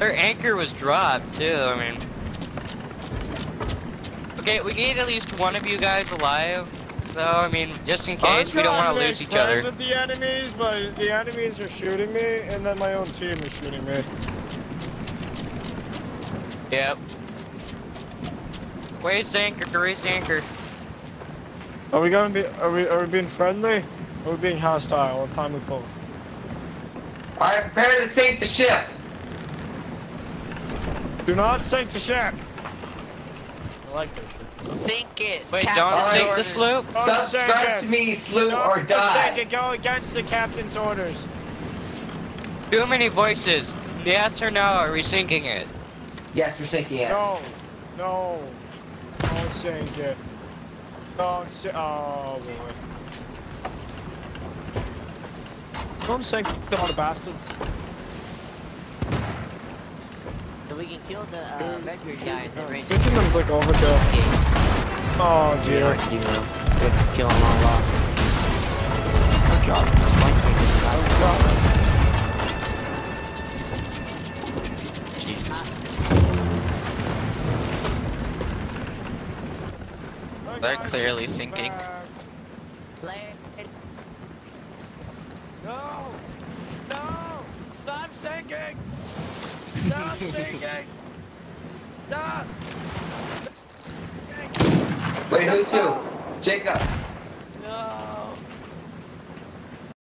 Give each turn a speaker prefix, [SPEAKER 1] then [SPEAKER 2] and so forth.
[SPEAKER 1] Their anchor was dropped too. I mean, okay, we need at least one of you guys alive. So I mean, just in case we don't want to lose each
[SPEAKER 2] friends
[SPEAKER 1] other.
[SPEAKER 2] with the enemies, but the enemies are shooting me, and then my own team is shooting me.
[SPEAKER 1] Yep. Raise the anchor. Raise the anchor.
[SPEAKER 2] Are we gonna be? Are we? Are we being friendly? Or are we being hostile? What time we both?
[SPEAKER 3] Alright, prepare to sink the ship.
[SPEAKER 2] Do not sink the ship. I like this shit.
[SPEAKER 4] Sink it.
[SPEAKER 1] Wait,
[SPEAKER 4] Captain's
[SPEAKER 1] don't sink the
[SPEAKER 4] orders.
[SPEAKER 1] sloop.
[SPEAKER 2] Don't
[SPEAKER 3] Subscribe to me, sloop,
[SPEAKER 2] Don't
[SPEAKER 3] or
[SPEAKER 2] sink
[SPEAKER 3] die.
[SPEAKER 2] it. Go against the captain's orders.
[SPEAKER 1] Too many voices. Yes or no? Are we sinking it?
[SPEAKER 3] Yes, we're sinking it.
[SPEAKER 2] No, no, don't sink it. Don't sink. Oh boy. Don't sink the bastards.
[SPEAKER 5] So we can kill the uh, red green guy and then raise
[SPEAKER 2] Sinking them's like overkill. Oh dear.
[SPEAKER 5] You know, we have to kill him all off. Oh god, that's why we
[SPEAKER 2] They're
[SPEAKER 4] clearly sinking.
[SPEAKER 5] Play.
[SPEAKER 2] No! No! Stop sinking! Stop sinking! Stop!
[SPEAKER 3] Wait, who's who? Jacob.